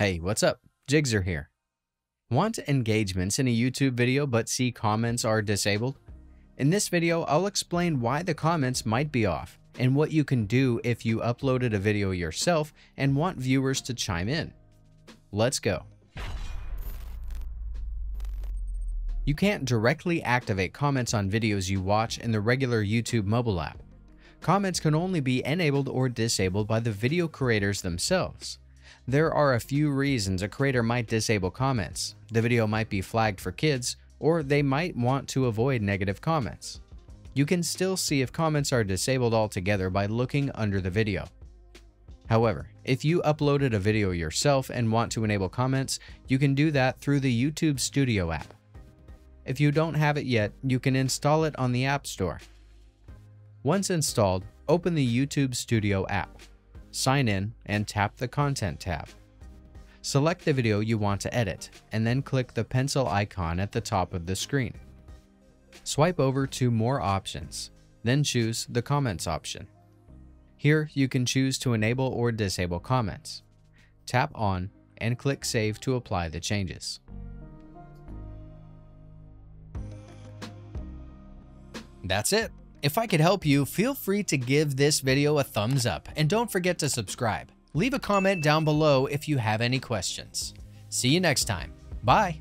Hey, what's up? Jigxor here. Want engagements in a YouTube video but see comments are disabled? In this video, I'll explain why the comments might be off and what you can do if you uploaded a video yourself and want viewers to chime in. Let's go. You can't directly activate comments on videos you watch in the regular YouTube mobile app. Comments can only be enabled or disabled by the video creators themselves. There are a few reasons a creator might disable comments. The video might be flagged for kids, or they might want to avoid negative comments. You can still see if comments are disabled altogether by looking under the video. However, if you uploaded a video yourself and want to enable comments, you can do that through the YouTube Studio app. If you don't have it yet, you can install it on the App Store. Once installed, open the YouTube Studio app, sign in, and tap the Content tab. Select the video you want to edit, and then click the pencil icon at the top of the screen. Swipe over to More Options, then choose the Comments option. Here, you can choose to enable or disable comments. Tap on and click Save to apply the changes. That's it. If I could help you, feel free to give this video a thumbs up and don't forget to subscribe. Leave a comment down below if you have any questions. See you next time. Bye.